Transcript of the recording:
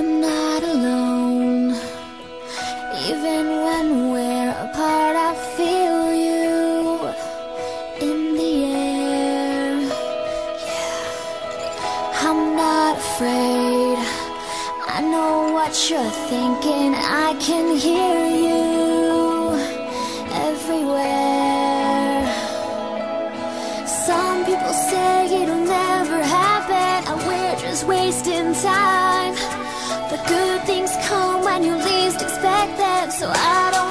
I'm not alone. Even when we're apart, I feel you in the air. Yeah. I'm not afraid. I know what you're thinking. I can hear you everywhere. Some people say it'll never happen, and we're just wasting time. But good things come when you least expect them, so I don't